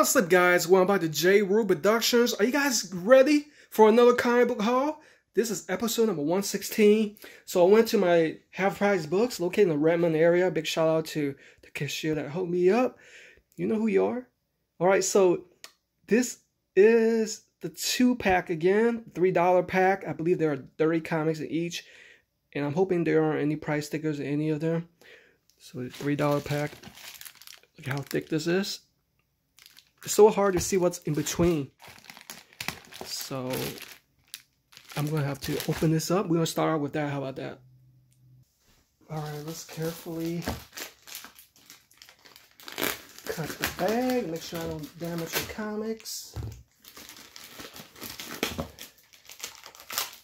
What's up, guys? Welcome back to Jay Rule Productions. Are you guys ready for another comic book haul? This is episode number 116. So I went to my half price books located in the Redmond area. Big shout out to the cashier that hooked me up. You know who you are? All right, so this is the two pack again, $3 pack. I believe there are 30 comics in each. And I'm hoping there aren't any price stickers in any of them. So $3 pack. Look how thick this is it's so hard to see what's in between. So I'm gonna have to open this up. We're gonna start out with that. How about that? All right, let's carefully cut the bag. Make sure I don't damage the comics.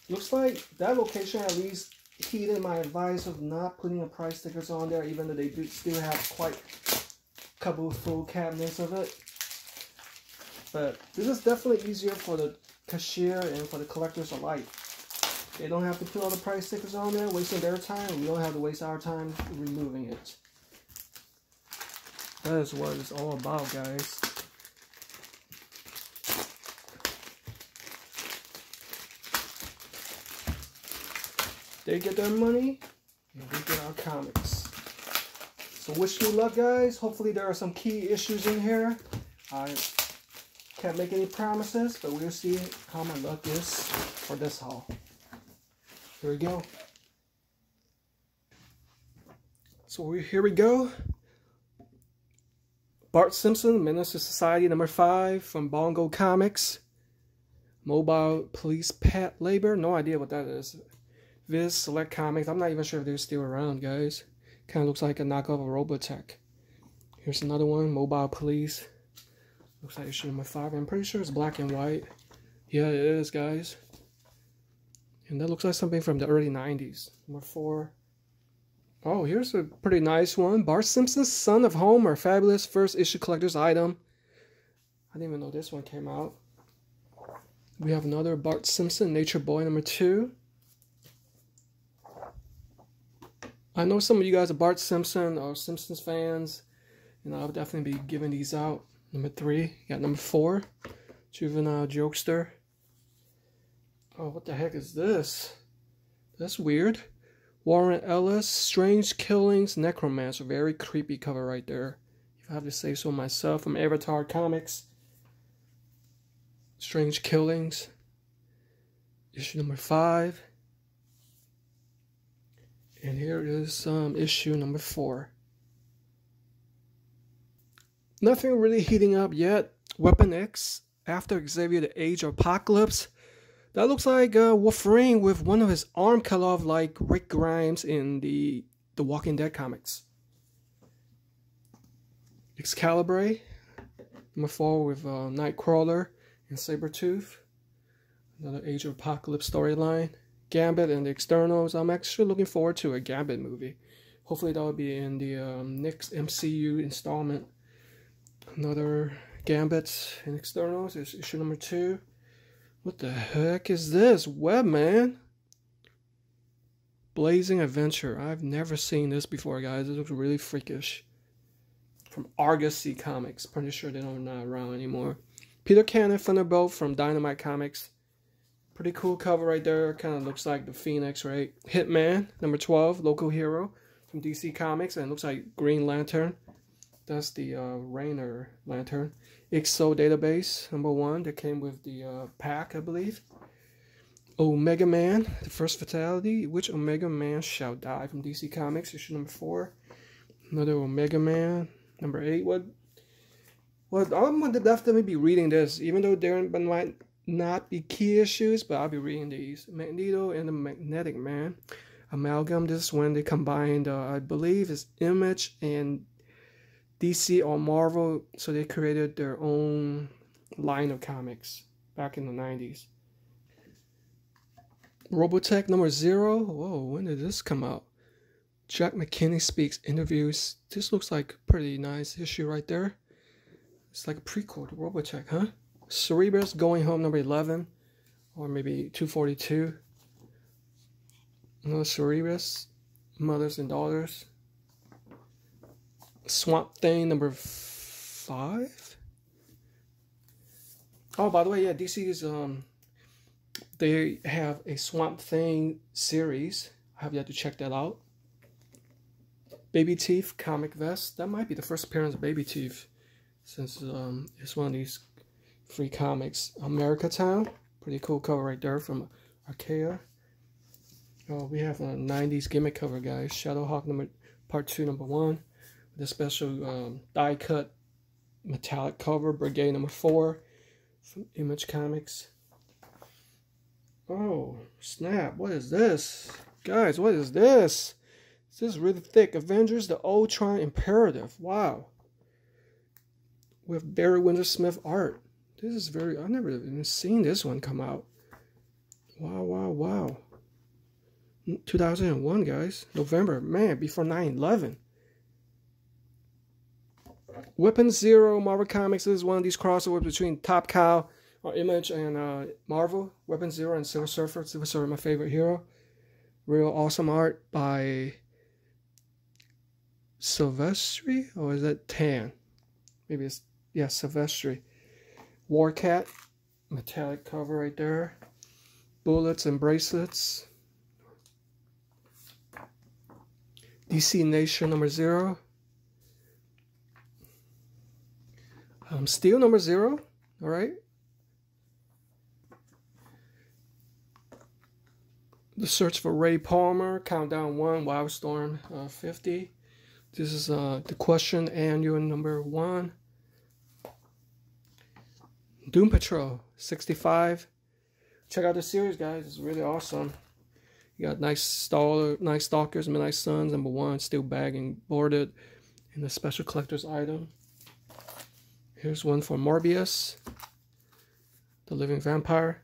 Looks like that location at least heeded my advice of not putting the price stickers on there, even though they do still have quite a couple full cabinets of it. But this is definitely easier for the cashier and for the collectors alike. They don't have to put all the price stickers on there, wasting their time. We don't have to waste our time removing it. That is what it's all about, guys. They get their money, and we get our comics. So wish you luck, guys. Hopefully there are some key issues in here. I can't make any promises, but we'll see how my luck is for this haul. Here we go. So here we go. Bart Simpson, Menace to Society number 5 from Bongo Comics. Mobile Police Patlabor. No idea what that is. Viz Select Comics. I'm not even sure if they're still around, guys. Kind of looks like a knockoff of Robotech. Here's another one. Mobile Police. Looks like issue number five. I'm pretty sure it's black and white. Yeah, it is, guys. And that looks like something from the early 90s. Number four. Oh, here's a pretty nice one. Bart Simpson's Son of Homer. Fabulous first issue collector's item. I didn't even know this one came out. We have another Bart Simpson, Nature Boy number two. I know some of you guys are Bart Simpson or Simpsons fans, and I'll definitely be giving these out. Number three, got number four, Juvenile Jokester. Oh, what the heck is this? That's weird. Warren Ellis, Strange Killings, Necromancer. Very creepy cover right there. If I have to say so myself, from Avatar Comics. Strange Killings. Issue number five. And here is um, issue number four. Nothing really heating up yet. Weapon X, after Xavier the Age of Apocalypse. That looks like uh, Wolverine with one of his arm cut off like Rick Grimes in the the Walking Dead comics. Excalibur, number four with uh, Nightcrawler and Sabretooth. Another Age of Apocalypse storyline. Gambit and the Externals. I'm actually looking forward to a Gambit movie. Hopefully that will be in the um, next MCU installment. Another Gambit and Externals is issue number two. What the heck is this? Webman? Blazing Adventure. I've never seen this before, guys. It looks really freakish. From Argosy Comics. Pretty sure they don't uh, not around anymore. Peter Cannon Thunderbolt from Dynamite Comics. Pretty cool cover right there. Kind of looks like the Phoenix, right? Hitman, number 12, local hero from DC Comics. And looks like Green Lantern. That's the uh, Rayner lantern. X-O database, number one, that came with the uh, pack, I believe. Omega Man, the first fatality. Which Omega Man shall die from DC Comics, issue number four. Another Omega Man, number eight. What? Well, I'm going to definitely be reading this, even though there might not be key issues, but I'll be reading these. Magneto and the Magnetic Man. Amalgam, this when they combined, uh, I believe, is Image and DC or Marvel, so they created their own line of comics back in the 90s. Robotech number zero. Whoa, when did this come out? Jack McKinney speaks interviews. This looks like a pretty nice issue right there. It's like a prequel to Robotech, huh? Cerebus going home number 11, or maybe 242. Another Cerebus, mothers and daughters. Swamp Thing number five. Oh, by the way, yeah, DC is um, they have a Swamp Thing series. I have yet to check that out. Baby Teeth comic vest. That might be the first appearance of Baby Teeth, since um, it's one of these free comics. Americatown, pretty cool cover right there from Archaia. Oh, we have a 90s gimmick cover, guys. Shadowhawk number part two, number one, a special um, die cut metallic cover. Brigade number four from Image Comics. Oh, snap. What is this? Guys, what is this? This is really thick. Avengers, the Ultron Imperative. Wow. With Barry Windsor Smith art. This is very, I've never even seen this one come out. Wow, wow, wow. 2001, guys. November. Man, before 9-11. Weapon Zero Marvel Comics is one of these crossovers between Top Cow or Image and uh, Marvel. Weapon Zero and Silver Surfer. Silver Surfer, my favorite hero. Real awesome art by Silvestri, or is it Tan? Maybe it's, yeah, Silvestri. Warcat, metallic cover right there. Bullets and bracelets. DC Nation number zero. Um, Steel number zero. All right. The Search for Ray Palmer. Countdown one. Wildstorm uh, 50. This is uh, the question annual number one. Doom Patrol 65. Check out the series, guys. It's really awesome. You got Night Stalker, Night Stalkers, Midnight Suns, number one, still bagging boarded in the special collector's item. Here's one for Morbius, the Living Vampire.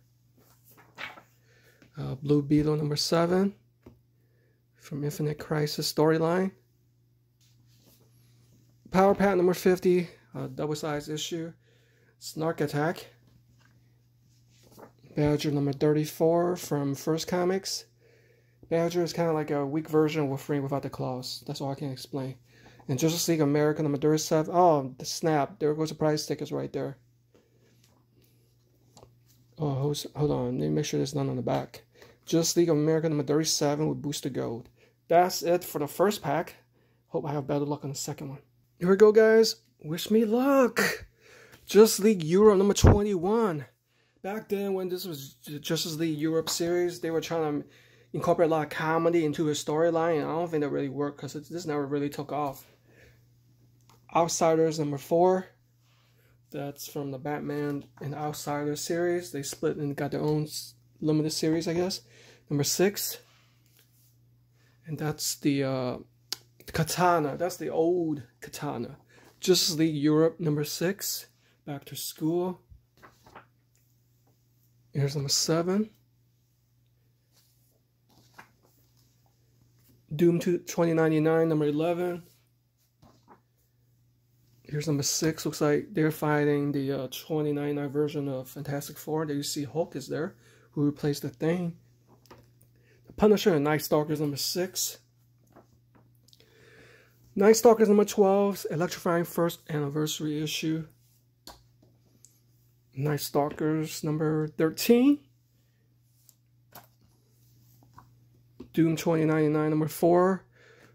Uh, Blue Beetle number seven from Infinite Crisis storyline. Power Pack number 50, uh, double size issue. Snark Attack. Badger number 34 from First Comics. Badger is kind of like a weak version of Wolverine without the claws. That's all I can explain. And Justice League America number 37. Oh, the snap. There goes the price stickers right there. Oh, hold, hold on. Let me make sure there's none on the back. Justice League America number 37 with Booster Gold. That's it for the first pack. Hope I have better luck on the second one. Here we go, guys. Wish me luck. Justice League Europe number 21. Back then, when this was Justice League Europe series, they were trying to incorporate a lot of comedy into his storyline, and I don't think that really worked because this never really took off. Outsiders number four. That's from the Batman and Outsiders series. They split and got their own limited series, I guess. Number six. And that's the uh, Katana. That's the old Katana. Justice League Europe number six. Back to school. Here's number seven. Doom 2099, number 11. Here's number 6. Looks like they're fighting the uh, 2099 version of Fantastic Four. There you see Hulk is there, who replaced the Thing. The Punisher and Night Stalkers, number 6. Night Stalkers, number 12. Electrifying first anniversary issue. Night Stalkers, number 13. Doom 2099 number 4,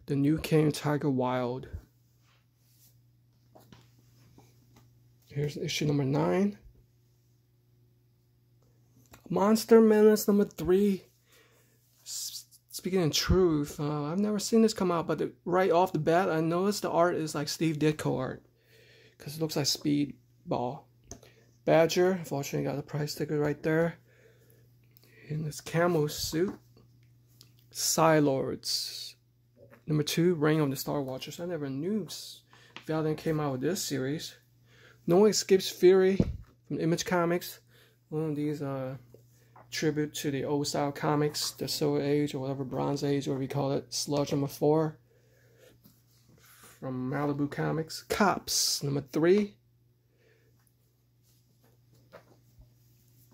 The New King Tiger Wylde. Here's issue number 9. Monster Menace number 3. Speaking in truth, uh, I've never seen this come out, but the, right off the bat, I noticed the art is like Steve Ditko art. Because it looks like Speedball. Badger, unfortunately got the price sticker right there. In this camo suit. Psi-Lords. Number two, Reign of the Star Watchers. I never knew Valiant came out with this series. No One Escapes Fury from Image Comics. One of these uh, tribute to the old style comics, the Silver Age or whatever, Bronze Age, whatever you call it. Sludge number four from Malibu Comics. Cops number three.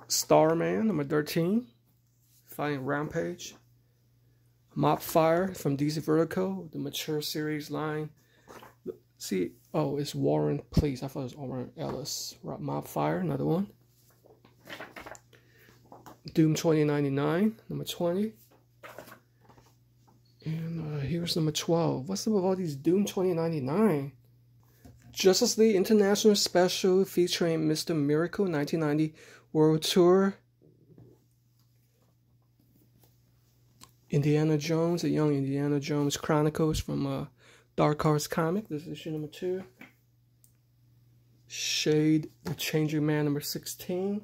Starman number 13. Fighting Rampage. Mobfire from DC Vertigo, the mature series line. See, oh, it's Warren Pleece. I thought it was Warren Ellis. Mobfire, another one. Doom 2099, number 20. And uh, here's number 12. What's up with all these Doom 2099? Justice League International Special featuring Mr. Miracle 1990 World Tour. Indiana Jones, the Young Indiana Jones Chronicles from uh, Dark Horse comic. This is issue number two. Shade, the Changing Man number 16.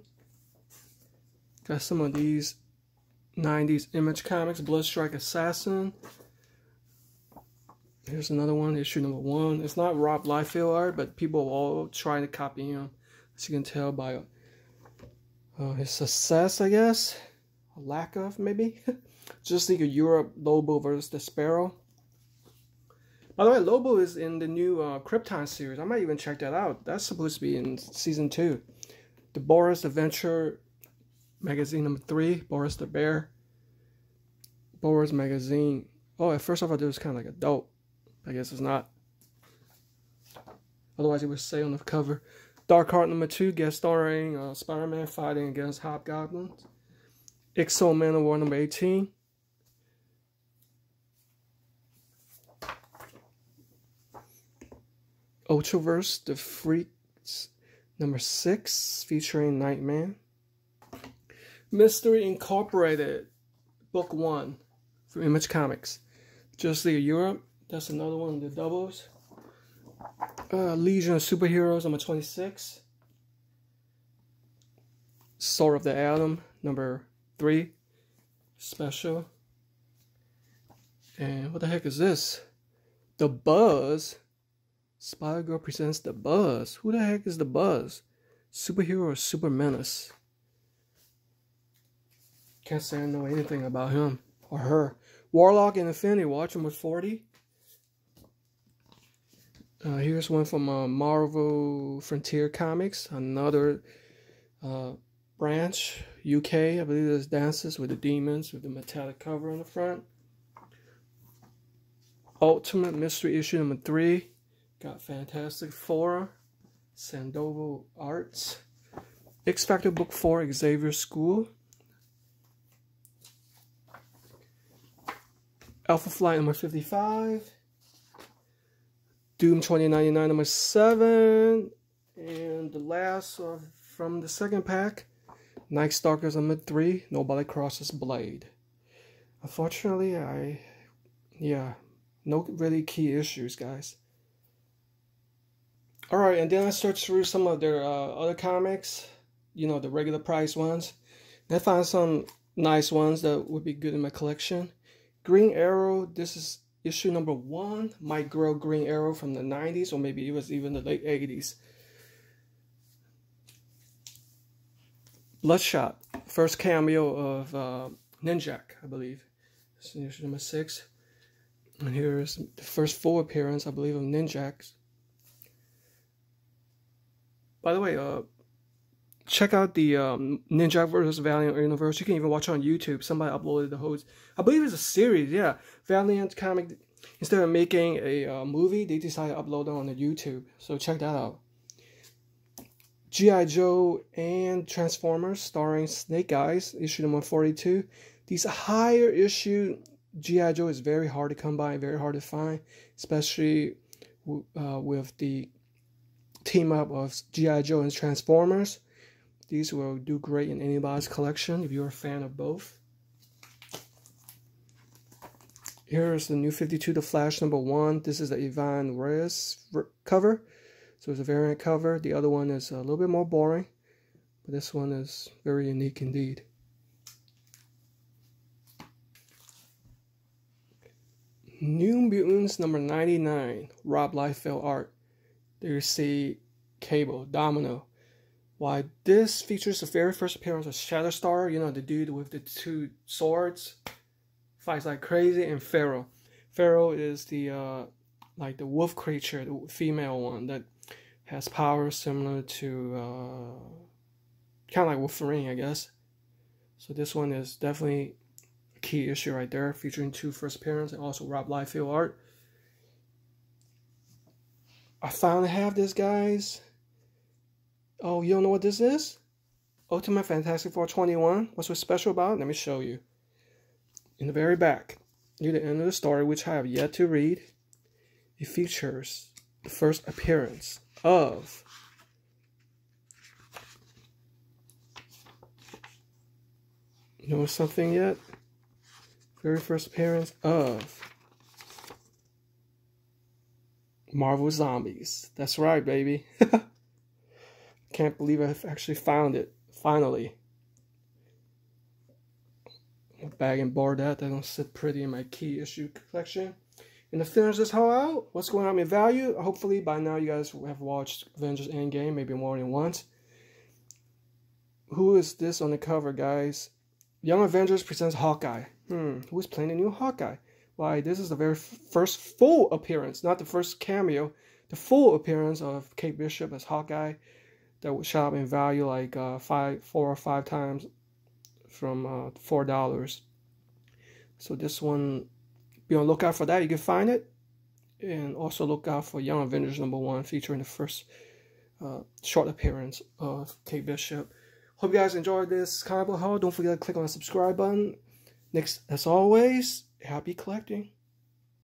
Got some of these 90s Image Comics, Bloodstrike Assassin. Here's another one, issue number one. It's not Rob Liefeld art, but people are all trying to copy him. As you can tell by uh, his success, I guess. A lack of, maybe. Just like a Europe Lobo versus the Sparrow. By the way, Lobo is in the new uh, Krypton series. I might even check that out. That's supposed to be in season two. The Boris Adventure magazine number three, Boris the Bear. Boris magazine. Oh, at first I thought it was kind of like a dope. I guess it's not. Otherwise, it would say on the cover. Darkhawk number two, guest starring uh, Spider Man fighting against Hobgoblins. X-O Manowar number 18. Ultraverse, The Freaks, number 6, featuring Nightman. Mystery Incorporated, Book 1, from Image Comics. Just League Europe, that's another one of the doubles. Uh, Legion of Superheroes, number 26. Sword of the Atom, number 3. Special. And what the heck is this? The Buzz Spider Girl presents The Buzz. Who the heck is The Buzz? Superhero or Super Menace? Can't say I know anything about him or her. Warlock and Infinity Watch him with 40. Uh, here's one from uh, Marvel Frontier Comics, another uh, branch, UK. I believe there's Dances with the Demons with the metallic cover on the front. Ultimate Mystery issue number 3. Got Fantastic Four, Sandoval Arts, X Factor Book 4, Xavier School, Alpha Flight number 55, Doom 2099 number 7, and the last of, from the second pack, Night Stalkers number 3, Nobody Crosses Blade. Unfortunately, I, yeah, no really key issues, guys. All right, and then I searched through some of their uh, other comics, you know, the regular price ones. And I found some nice ones that would be good in my collection. Green Arrow, this is issue number one. Mike Grell Green Arrow from the 90s, or maybe it was even the late 80s. Bloodshot, first cameo of uh, Ninjak, I believe. This is issue number six. And here's the first full appearance, I believe, of Ninjak's by the way, uh, check out the um, Ninjak versus Valiant universe. You can even watch it on YouTube. Somebody uploaded the whole. I believe it's a series. Yeah, Valiant comic. Instead of making a uh, movie, they decided to upload it on the YouTube. So check that out. G.I. Joe and Transformers starring Snake Eyes, issue number 42. These higher issue G.I. Joe is very hard to come by, very hard to find, especially uh, with the team up of G.I. Joe and Transformers. These will do great in anybody's collection if you're a fan of both. Here's the new 52 The Flash number one. This is the Ivan Reis cover. So it's a variant cover. The other one is a little bit more boring. But this one is very unique indeed. New Mutants number 99. Rob Liefeld art. There you see Cable, Domino. Why this features the very first appearance of Shatterstar, you know, the dude with the two swords, fights like crazy, and Feral. Feral is the uh, like the wolf creature, the female one that has powers similar to uh, kind of like Wolverine, I guess. So this one is definitely a key issue right there, featuring two first appearances and also Rob Liefeld art. I finally have this, guys. Oh, you don't know what this is? Ultimate Fantastic Four 21. What's so special about it? Let me show you. In the very back, near the end of the story, which I have yet to read, it features the first appearance of you know something yet? Very first appearance of Marvel Zombies. That's right, baby. Can't believe I've actually found it. Finally. Bag and bar that. That don't sit pretty in my key issue collection. And to finish this whole out, what's going on in value? Hopefully by now you guys have watched Avengers Endgame, maybe more than once. Who is this on the cover, guys? Young Avengers presents Hawkeye. Hmm, who is playing the new Hawkeye? Why, this is the very first full appearance, not the first cameo, the full appearance of Kate Bishop as Hawkeye that would shop in value like uh, five, four or five times from uh, four dollars. So this one, be on lookout for that. You can find it, and also look out for Young Avengers number one, featuring the first uh, short appearance of Kate Bishop. Hope you guys enjoyed this comic book haul. Don't forget to click on the subscribe button. Next, as always, happy collecting.